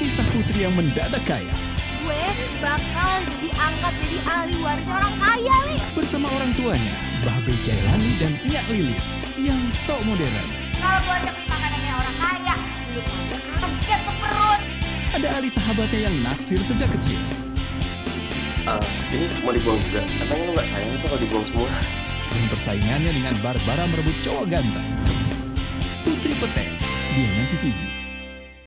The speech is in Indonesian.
Kisah putri yang mendadak kaya Gue bakal diangkat jadi ahli waris orang kaya nih. bersama orang tuanya, Babe Jailani dan Nyak Lilis yang sok modern. Kalau gue siapin makanan orang kaya, lu kaget ke perut. Ada ahli sahabatnya yang naksir sejak kecil. Ah, ini mau dibuang juga. Katanya lu nggak sayang itu kalau dibuang semua. dan persaingannya dengan Barbara merebut cowok ganteng. Putri Petek di TV.